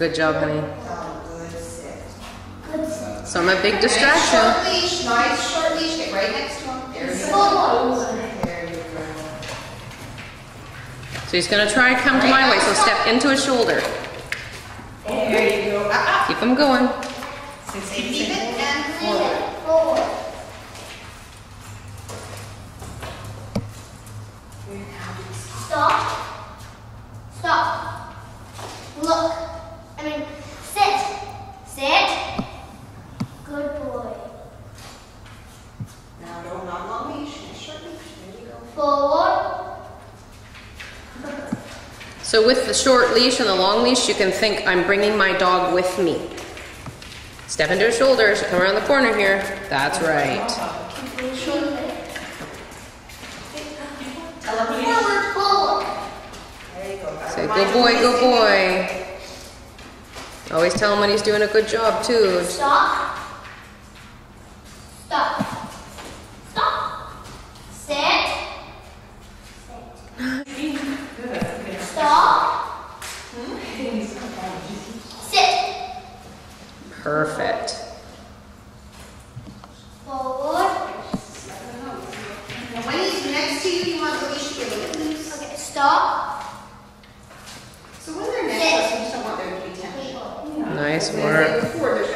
Good job, honey. Oh, good sit. Good sit. So I'm a big Nice distraction. short leash, nice short leash, get right next to him. There you go. There you go. So he's gonna try and come to my way, so step into his shoulder. There you go. Keep him going. Keep it and forward. Forward. Stop. Stop. Look. I mean, sit. Sit. Good boy. Now don't not long leash, nice short leash. There you go. Forward. So with the short leash and the long leash, you can think I'm bringing my dog with me. Step into his shoulders, come around the corner here. That's right. Say, good boy, good boy. Always tell him when he's doing a good job too. Stop. Perfect. Forward. Now when he's next to you, you want the leash to get loose. Okay, stop. So when they're next to us, just don't want there to be tension. Yeah. Nice work.